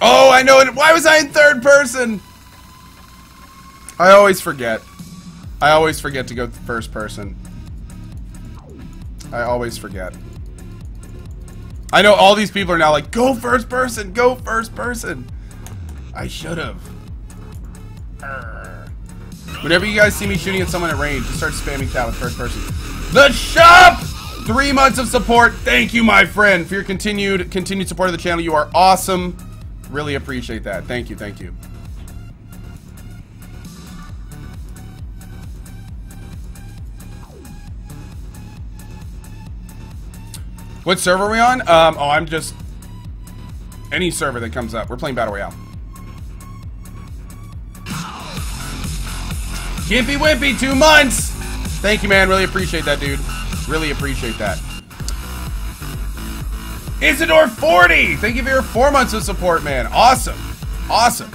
Oh, I know it. Why was I in third person? I always forget. I always forget to go first person. I always forget. I know all these people are now like, go first person, go first person. I should have. Whenever you guys see me shooting at someone at range, just start spamming that with first person. The shop! Three months of support. Thank you, my friend, for your continued continued support of the channel. You are awesome. Really appreciate that. Thank you, thank you. What server are we on? Um, oh, I'm just... Any server that comes up. We're playing Battle Royale. Gimpy Wimpy, two months! Thank you, man. Really appreciate that, dude. Really appreciate that. Isidore 40! Thank you for your four months of support, man. Awesome. Awesome.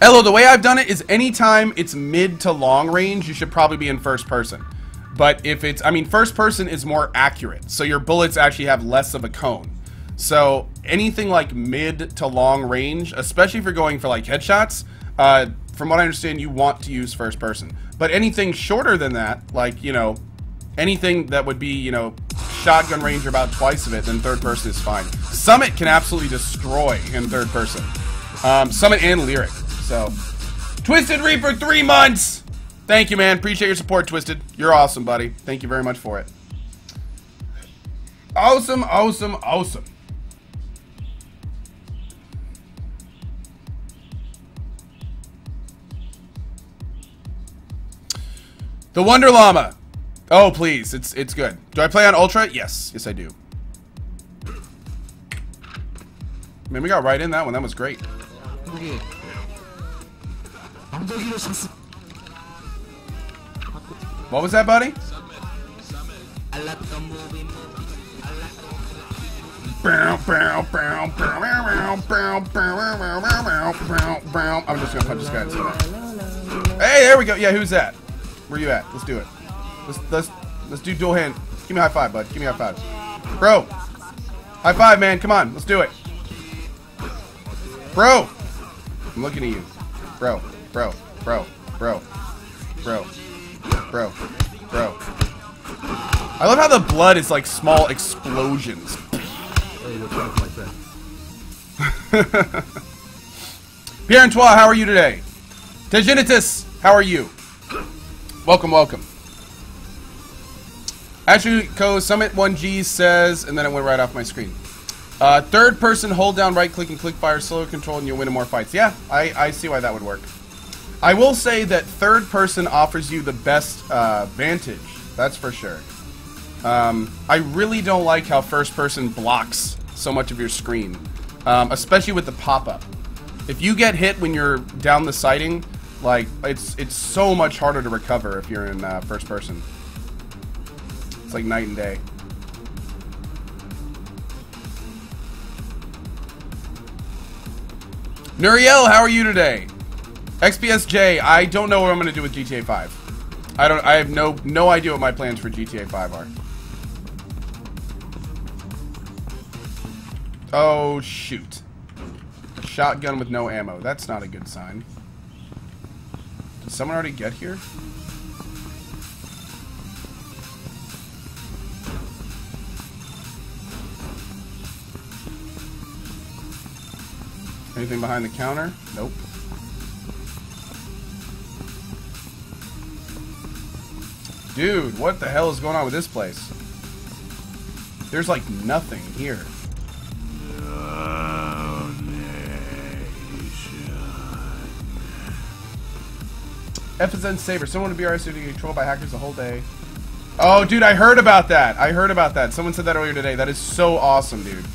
Elo, the way I've done it is anytime it's mid to long range, you should probably be in first person. But if it's, I mean, first person is more accurate. So your bullets actually have less of a cone. So anything like mid to long range, especially if you're going for like headshots, uh, from what I understand, you want to use first person. But anything shorter than that, like, you know, anything that would be, you know, shotgun range about twice of it, then third person is fine. Summit can absolutely destroy in third person. Um, Summit and Lirik. So, Twisted Reaper, three months! Thank you, man. Appreciate your support, Twisted. You're awesome, buddy. Thank you very much for it. Awesome, awesome, awesome. The Wonder Llama. Oh, please. It's it's good. Do I play on Ultra? Yes. Yes, I do. Man, we got right in that one. That was great. What was that, buddy? I'm just gonna punch this guy Hey, there we go. Yeah, who's that? Where you at? Let's do it. Let's let's let's do dual hand. Give me high five, bud. Give me high five. Bro. High five, man. Come on. Let's do it. Bro. I'm looking at you. Bro. Bro. Bro. Bro. Bro. Bro. Bro. I love how the blood is like small explosions. Pierre Antoine, how are you today? Tegenitus, how are you? Welcome, welcome. Actually, Co Summit 1G says, and then it went right off my screen. Uh, third person, hold down right click and click fire slow control, and you'll win more fights. Yeah, I, I see why that would work. I will say that third person offers you the best uh, vantage. That's for sure. Um, I really don't like how first person blocks so much of your screen, um, especially with the pop up. If you get hit when you're down the sighting, like it's it's so much harder to recover if you're in uh, first person. It's like night and day. Nuriel, how are you today? XPSJ, I don't know what I'm gonna do with GTA 5. I don't I have no no idea what my plans for GTA 5 are. Oh shoot. Shotgun with no ammo. That's not a good sign. Did someone already get here? Anything behind the counter? Nope. Dude, what the hell is going on with this place? There's like nothing here. FSN Saber. Someone to be RSU controlled by hackers the whole day. Oh, dude, I heard about that. I heard about that. Someone said that earlier today. That is so awesome, dude.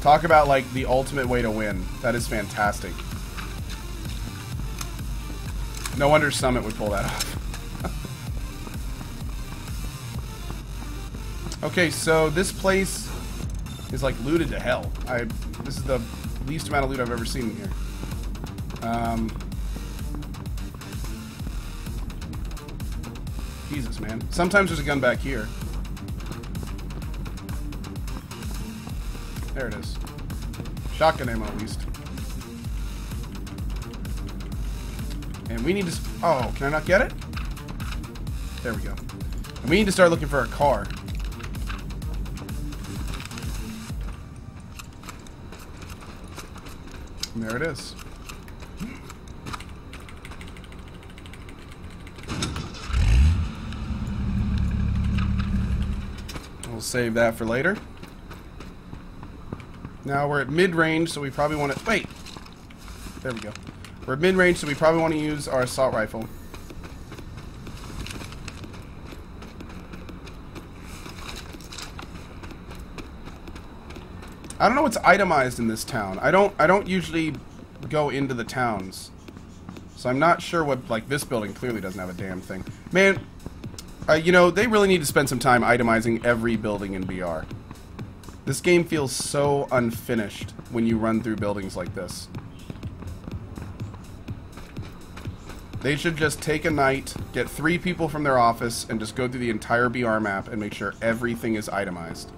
Talk about, like, the ultimate way to win. That is fantastic. No wonder Summit would pull that off. okay, so this place is, like, looted to hell. I This is the least amount of loot I've ever seen in here. Um... Jesus, man. Sometimes there's a gun back here. There it is. Shotgun ammo, at least. And we need to... Oh, can I not get it? There we go. And we need to start looking for a car. And there it is. We'll save that for later. Now we're at mid-range, so we probably want to... Wait! There we go. We're at mid-range, so we probably want to use our assault rifle. I don't know what's itemized in this town. I don't I don't usually go into the towns. So I'm not sure what like this building clearly doesn't have a damn thing. Man, uh, you know, they really need to spend some time itemizing every building in BR. This game feels so unfinished when you run through buildings like this. They should just take a night, get three people from their office, and just go through the entire BR map and make sure everything is itemized.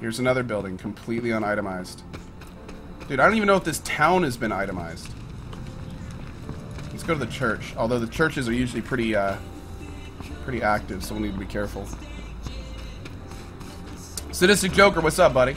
Here's another building, completely unitemized. Dude, I don't even know if this town has been itemized. Let's go to the church. Although the churches are usually pretty, uh, pretty active, so we'll need to be careful. Sadistic Joker, what's up, buddy?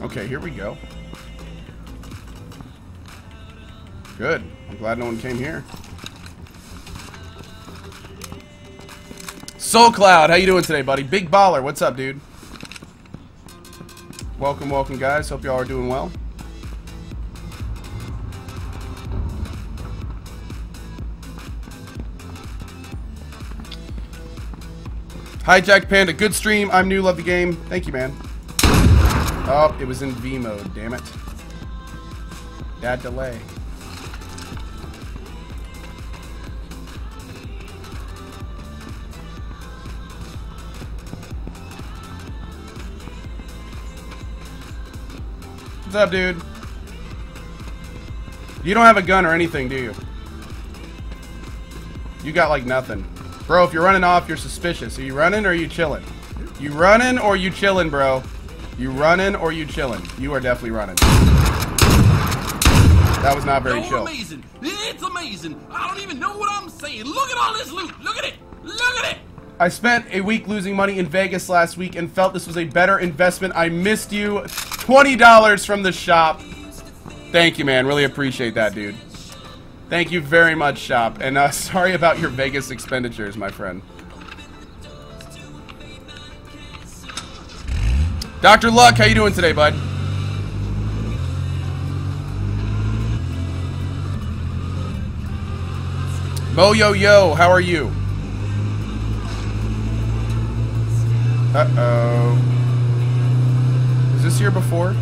Okay, here we go. Good. I'm glad no one came here. Soul Cloud, how you doing today, buddy? Big Baller, what's up, dude? Welcome, welcome, guys. Hope y'all are doing well. Hijack Panda, good stream. I'm new, love the game. Thank you, man. Oh, it was in V mode, damn it. That delay. What's up, dude? You don't have a gun or anything, do you? You got like nothing. Bro, if you're running off, you're suspicious. Are you running or are you chilling? You running or you chilling, bro? You running or you chilling? You are definitely running. That was not very chill. amazing. It's amazing. I don't even know what I'm saying. Look at all this loot. Look at it. Look at it. I spent a week losing money in Vegas last week and felt this was a better investment. I missed you. $20 from the shop. Thank you, man. Really appreciate that, dude. Thank you very much, shop. And uh, sorry about your Vegas expenditures, my friend. Dr. Luck, how you doing today, bud? Mo Yo Yo, how are you? Uh-oh. This here before?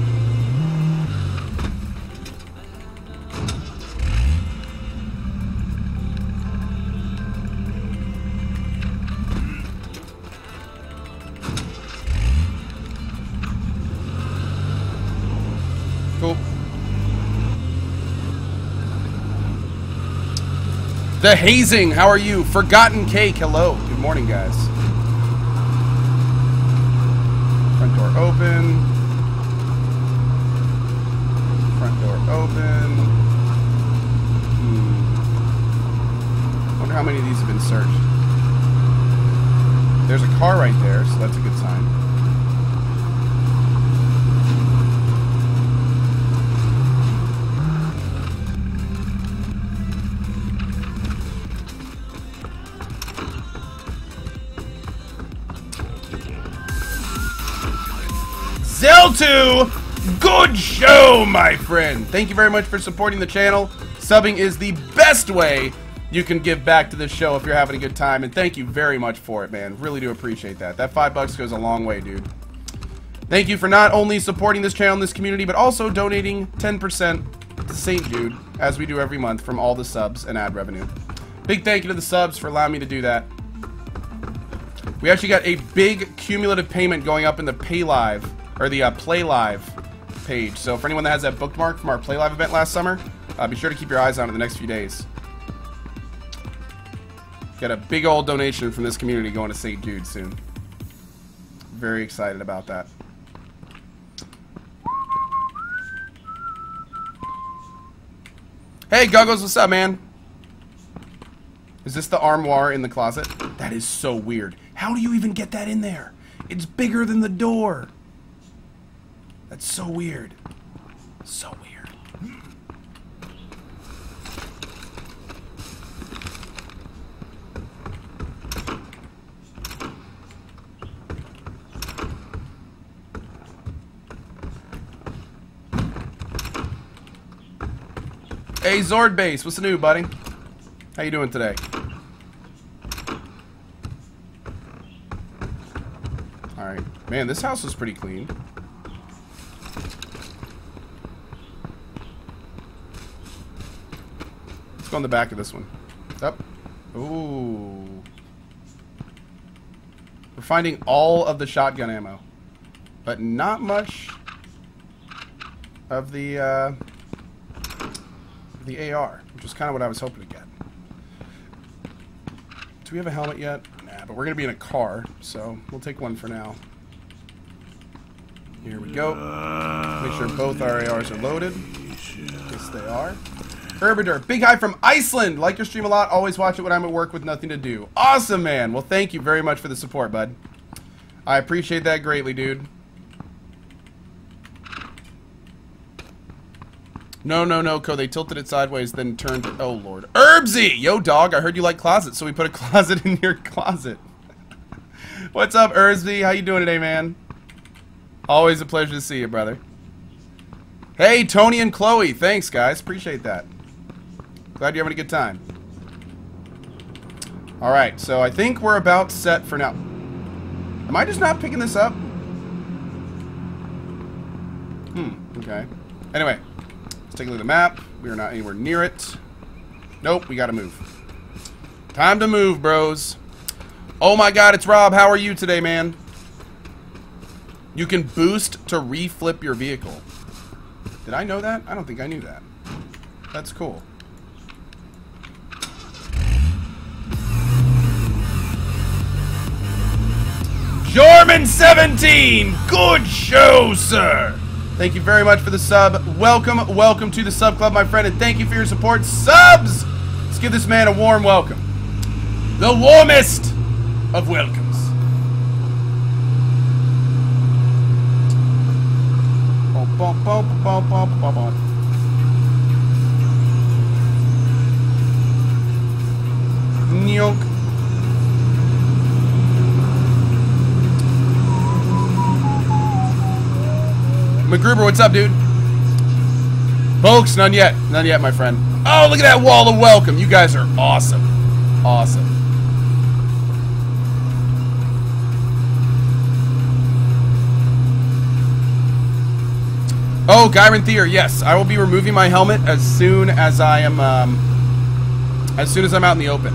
Cool. The Hazing, how are you? Forgotten Cake, hello. Good morning, guys. Front door open. Door open. Hmm. Wonder how many of these have been searched. There's a car right there, so that's a good sign. Zeltu! Good show, my friend! Thank you very much for supporting the channel. Subbing is the best way you can give back to this show if you're having a good time, and thank you very much for it, man. Really do appreciate that. That five bucks goes a long way, dude. Thank you for not only supporting this channel and this community, but also donating 10% to St. Jude, as we do every month, from all the subs and ad revenue. Big thank you to the subs for allowing me to do that. We actually got a big cumulative payment going up in the Pay Live, or the uh, Play Live page. So for anyone that has that bookmark from our Play Live event last summer, uh, be sure to keep your eyes on it in the next few days. Got a big old donation from this community going to St. Jude soon. Very excited about that. Hey, Guggles, what's up, man? Is this the armoire in the closet? That is so weird. How do you even get that in there? It's bigger than the door. That's so weird. So weird. Hey, Zord Base, what's new, buddy? How you doing today? Alright. Man, this house is pretty clean. Go on the back of this one. Up. Ooh. We're finding all of the shotgun ammo. But not much of the, uh, the AR, which is kind of what I was hoping to get. Do we have a helmet yet? Nah, but we're going to be in a car, so we'll take one for now. Here we go. Make sure both our ARs are loaded. Yes, they are. Herbider, big hi from Iceland. Like your stream a lot. Always watch it when I'm at work with nothing to do. Awesome, man. Well, thank you very much for the support, bud. I appreciate that greatly, dude. No, no, no, Co. They tilted it sideways, then turned it. Oh, Lord. Herbsy! Yo, dog, I heard you like closets, so we put a closet in your closet. What's up, Herbsy? How you doing today, man? Always a pleasure to see you, brother. Hey, Tony and Chloe. Thanks, guys. Appreciate that. Glad you're having a good time. Alright, so I think we're about set for now. Am I just not picking this up? Hmm, okay. Anyway, let's take a look at the map. We are not anywhere near it. Nope, we gotta move. Time to move, bros. Oh my god, it's Rob. How are you today, man? You can boost to reflip your vehicle. Did I know that? I don't think I knew that. That's cool. Jorman17! Good show, sir! Thank you very much for the sub. Welcome, welcome to the sub club, my friend, and thank you for your support. Subs! Let's give this man a warm welcome. The warmest of welcomes. Bum, McGruber, what's up, dude? Folks, none yet. None yet, my friend. Oh, look at that wall of welcome. You guys are awesome. Awesome. Oh, Gyron Thier, yes. I will be removing my helmet as soon as I am, um, as soon as I'm out in the open.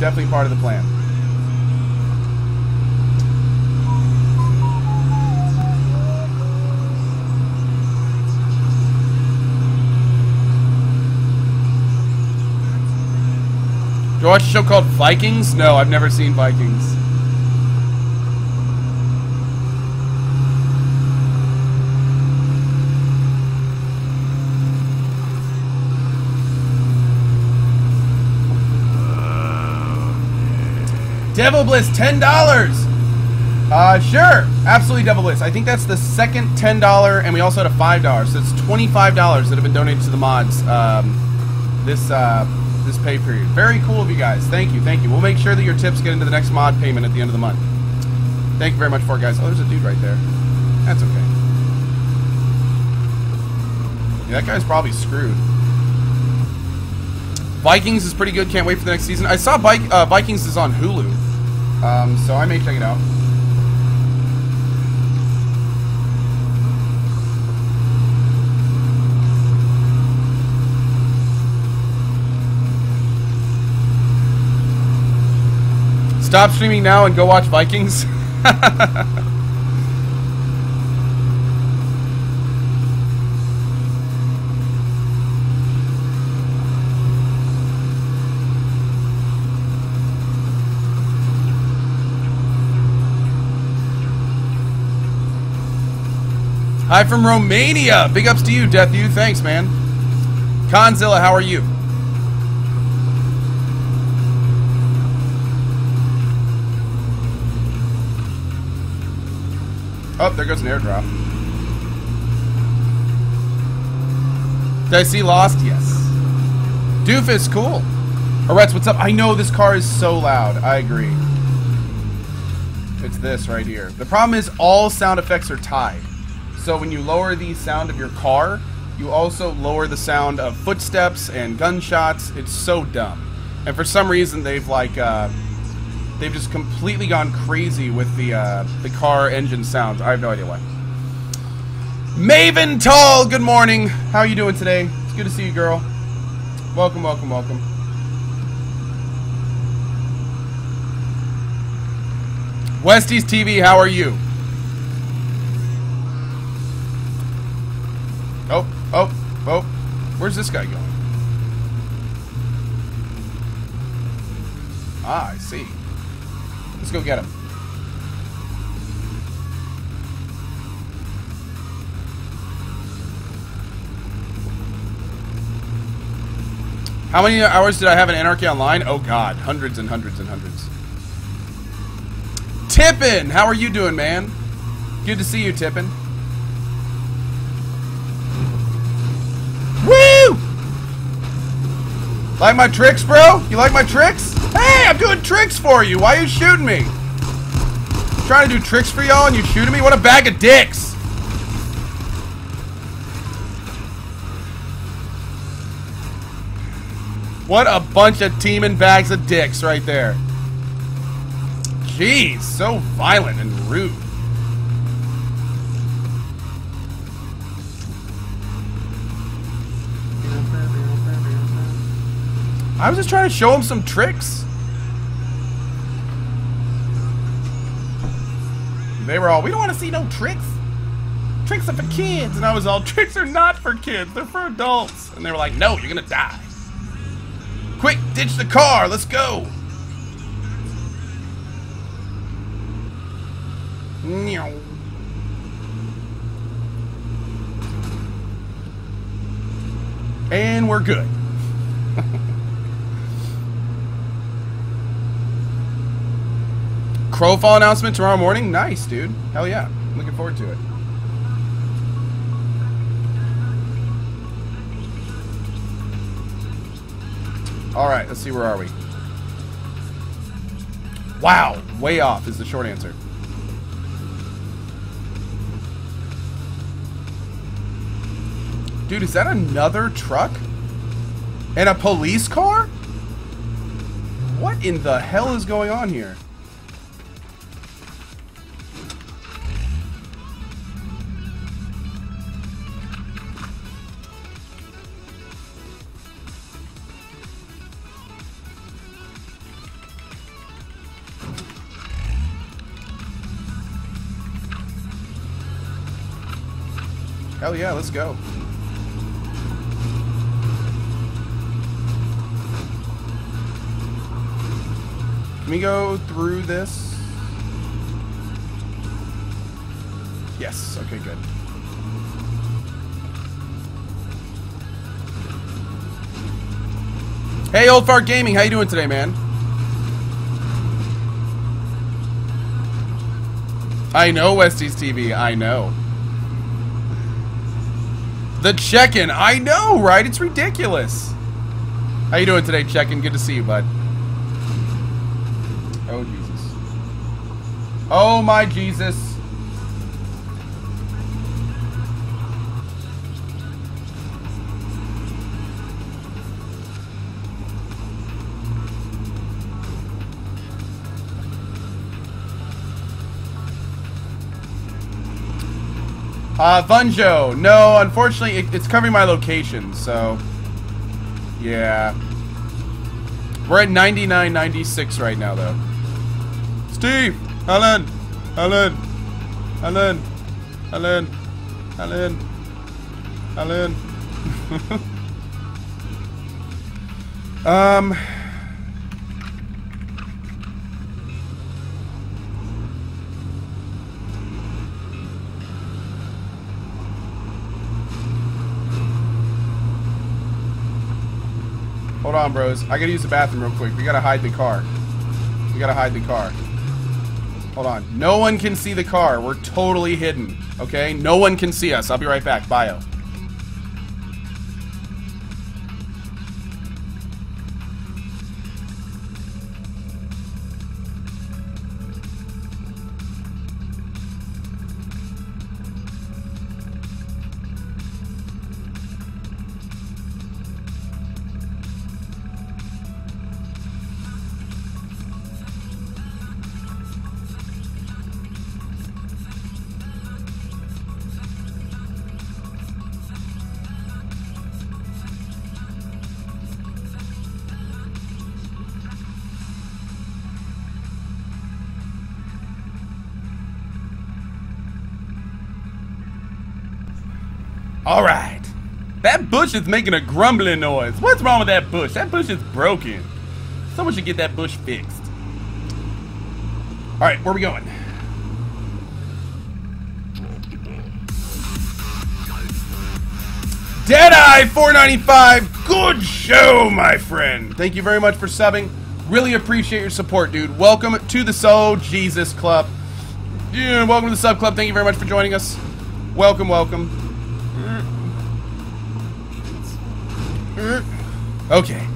Definitely part of the plan. You watch a show called Vikings? No, I've never seen Vikings. Devil Bliss, $10! Uh, sure. Absolutely Devil Bliss. I think that's the second $10, and we also had a $5. So it's $25 that have been donated to the mods um, this, uh, this pay period. Very cool of you guys. Thank you, thank you. We'll make sure that your tips get into the next mod payment at the end of the month. Thank you very much for it, guys. Oh, there's a dude right there. That's okay. Yeah, that guy's probably screwed. Vikings is pretty good. Can't wait for the next season. I saw Bike, uh, Vikings is on Hulu, um, so I may check it out. Stop streaming now and go watch Vikings. Hi from Romania. Big ups to you, Death You. Thanks, man. Conzilla, how are you? Oh, there goes an airdrop. Did I see Lost? Yes. Doofus, cool. Oretz, what's up? I know this car is so loud. I agree. It's this right here. The problem is all sound effects are tied. So when you lower the sound of your car, you also lower the sound of footsteps and gunshots. It's so dumb. And for some reason, they've like uh, they've just completely gone crazy with the uh, the car engine sounds. I have no idea why. Maven Tall, good morning. How are you doing today? It's good to see you, girl. Welcome, welcome, welcome. Westies TV, how are you? Oh, oh, oh. Where's this guy going? Ah, I see. Let's go get him. How many hours did I have in Anarchy Online? Oh god, hundreds and hundreds and hundreds. Tippin! How are you doing, man? Good to see you, Tippin. Like my tricks, bro? You like my tricks? Hey, I'm doing tricks for you. Why are you shooting me? I'm trying to do tricks for y'all and you shooting me? What a bag of dicks. What a bunch of teaming bags of dicks right there. Jeez, so violent and rude. I was just trying to show him some tricks. They were all, we don't want to see no tricks. Tricks are for kids. And I was all, tricks are not for kids. They're for adults. And they were like, no, you're going to die. Quick, ditch the car. Let's go. And we're good. Crowfall announcement tomorrow morning? Nice, dude. Hell yeah. Looking forward to it. Alright, let's see where are we. Wow, way off is the short answer. Dude, is that another truck? And a police car? What in the hell is going on here? Hell yeah, let's go. Can we go through this? Yes, okay, good. Hey, Old Fart Gaming, how you doing today, man? I know Westies TV, I know. The check-in. I know, right? It's ridiculous. How you doing today, check-in? Good to see you, bud. Oh, Jesus. Oh, my Jesus. Uh, Vunjo. No, unfortunately, it, it's covering my location, so... Yeah. We're at 99.96 right now, though. Steve! Helen! Helen! Helen! Helen! Helen! Helen! um... Hold on, bros. I gotta use the bathroom real quick. We gotta hide the car. We gotta hide the car. Hold on. No one can see the car. We're totally hidden. Okay? No one can see us. I'll be right back. Bio. All right. That bush is making a grumbling noise. What's wrong with that bush? That bush is broken. Someone should get that bush fixed. All right, where are we going? Deadeye 495. Good show, my friend. Thank you very much for subbing. Really appreciate your support, dude. Welcome to the Soul Jesus Club. Yeah, welcome to the Sub Club. Thank you very much for joining us. Welcome, welcome. Okay.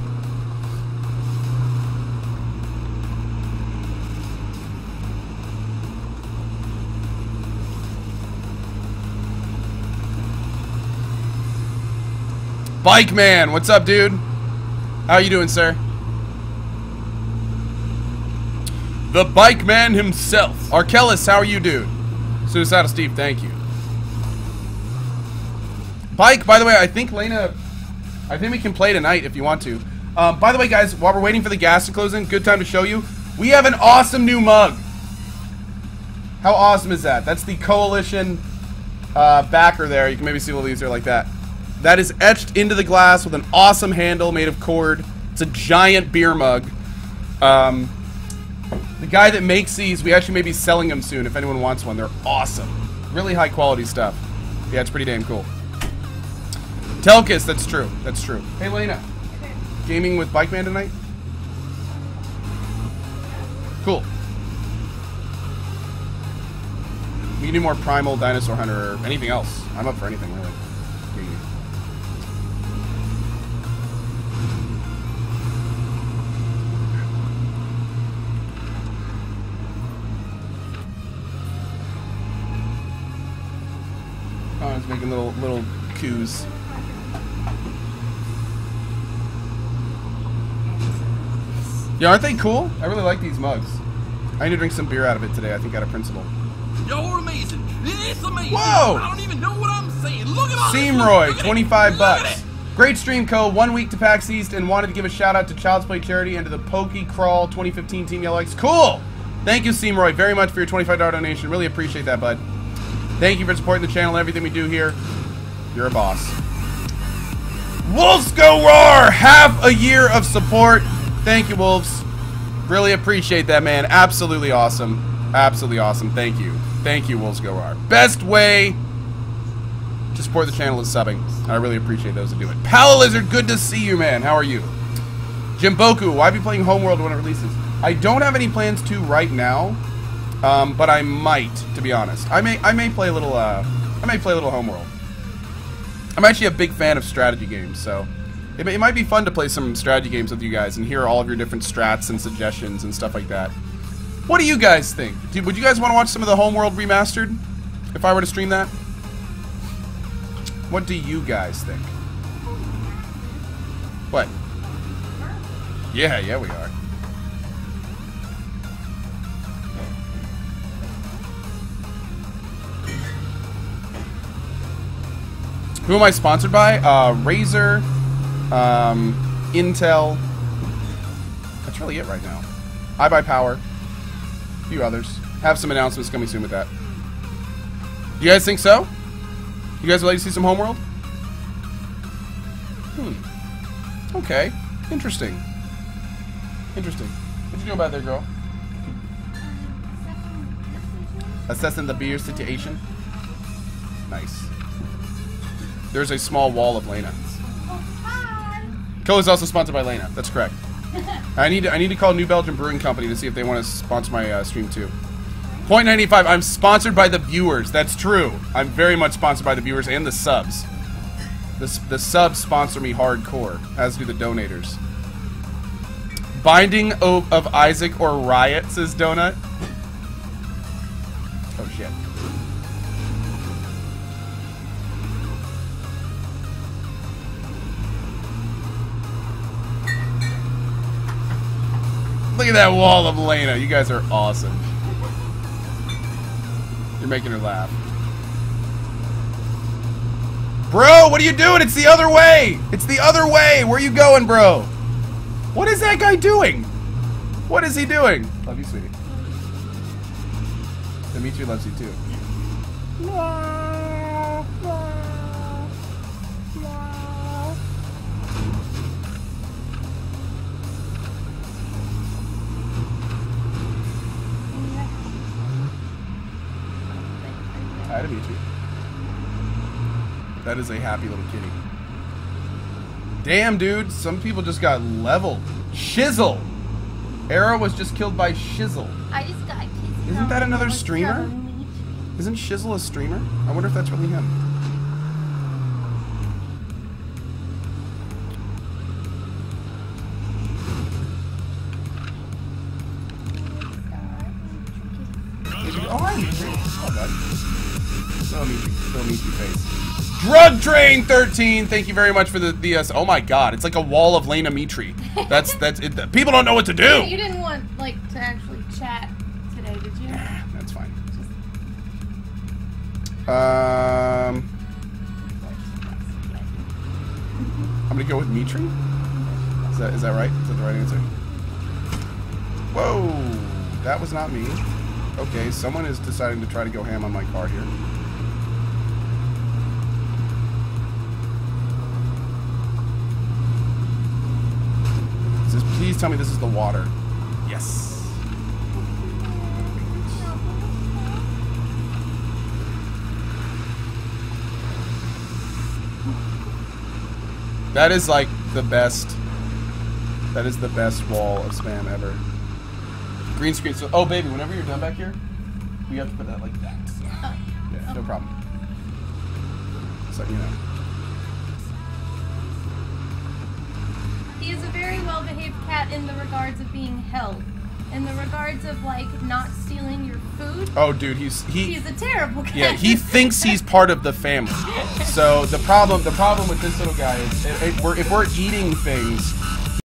Bike Man, what's up, dude? How you doing, sir? The Bike Man himself. Arkellis, how are you, dude? Suicidal Steve, thank you. Bike, by the way, I think Lena I think we can play tonight if you want to. Um, by the way, guys, while we're waiting for the gas to close in, good time to show you. We have an awesome new mug. How awesome is that? That's the Coalition uh, backer there. You can maybe see of these there like that. That is etched into the glass with an awesome handle made of cord. It's a giant beer mug. Um, the guy that makes these, we actually may be selling them soon if anyone wants one. They're awesome. Really high quality stuff. Yeah, it's pretty damn cool. Telkis, that's true. That's true. Hey, Lena. Gaming with Bike Man tonight? Cool. We can do more Primal, Dinosaur Hunter, or anything else. I'm up for anything, really. Oh, it's making little little coos. Yeah, aren't they cool? I really like these mugs. I need to drink some beer out of it today, I think out of principle. You're amazing. It's amazing. Whoa! I don't even know what I'm saying. Look at all Seamroy, this. Look at it. 25 Look bucks. Great stream code, one week to PAX East, and wanted to give a shout out to Child's Play Charity and to the Pokey Crawl 2015 Team Yellow X. Cool! Thank you, Seamroy, very much for your $25 donation. Really appreciate that, bud. Thank you for supporting the channel and everything we do here. You're a boss. Wolves go roar! Half a year of support. Thank you, Wolves. Really appreciate that, man. Absolutely awesome. Absolutely awesome. Thank you. Thank you, Wolves go roar. Best way to support the channel is subbing. I really appreciate those who do it. Palo Lizard, good to see you, man. How are you? Jimboku, why be playing Homeworld when it releases? I don't have any plans to right now, um, but I might, to be honest. I may, I may play a little, uh, I may play a little Homeworld. I'm actually a big fan of strategy games, so it, it might be fun to play some strategy games with you guys and hear all of your different strats and suggestions and stuff like that. What do you guys think? Do, would you guys want to watch some of the Homeworld remastered? If I were to stream that? What do you guys think? What? Yeah, yeah, we are. Who am I sponsored by? Uh, Razer, um, Intel. That's really it right now. iBUYPOWER. A few others. Have some announcements coming soon with that. You guys think so? You guys would like to see some Homeworld? Hmm. Okay. Interesting. Interesting. What you doing about there, girl? Assessing the beer situation. Nice. There's a small wall of Lena. Cola is also sponsored by Lena. That's correct. I need to, I need to call New Belgium Brewing Company to see if they want to sponsor my uh, stream too. Point ninety five. I'm sponsored by the viewers. That's true. I'm very much sponsored by the viewers and the subs. The, the subs sponsor me hardcore, as do the donators. Binding o- of Isaac or Riot, says Donut. Oh shit. Look at that wall of Lena. You guys are awesome. You're making her laugh. Bro, what are you doing? It's the other way. It's the other way. Where are you going, bro? What is that guy doing? What is he doing? Love you, sweetie. Dimitri loves you too. Hi, Dimitri. That is a happy little kitty. Damn, dude. Some people just got leveled. Shizzle. Arrow was just killed by Shizzle. I just got. Isn't that another streamer? Isn't Shizzle a streamer? I wonder if that's really him. So face. Drug Train 13. Thank you very much for the the. Uh, oh my God, it's like a wall of Lena Mitri. That's that's it, people don't know what to do. You didn't want like to actually chat today, did you? Nah, That's fine. Um, I'm gonna go with Mitri. Is that is that right? Is that the right answer? Whoa, that was not me. Okay, someone is deciding to try to go ham on my car here. Says, please tell me this is the water. Yes. That is like the best. That is the best wall of spam ever. Green screen. So, oh baby, whenever you're done back here, we have to put that like that. So, yeah, no problem. So you know. He is a very well-behaved cat in the regards of being held. In the regards of like not stealing your food, Oh, dude, he's he. he's a terrible cat. Yeah, he thinks he's part of the family. So the problem, the problem with this little guy is, if, if we're if we're eating things,